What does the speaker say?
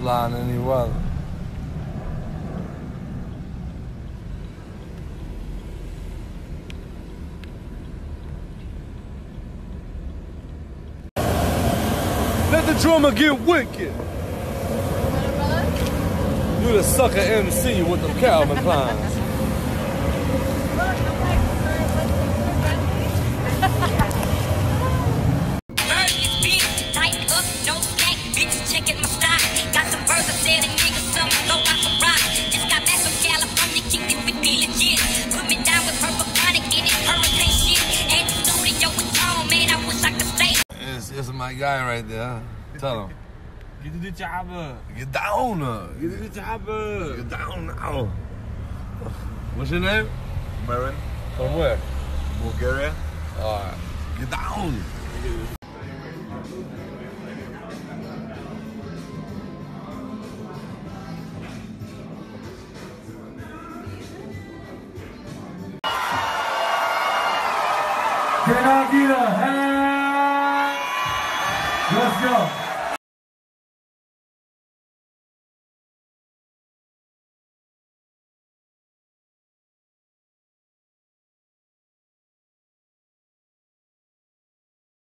fly in any weather. Let the drummer get wicked. You the sucker MC with them Calvin Kleins. My guy right there. Tell him. Get to the chopper. Get down. Get to the chopper. Get down now. What's your name? Marin, From where? Bulgaria. Alright. Get down. Can I get a hand? Let's go.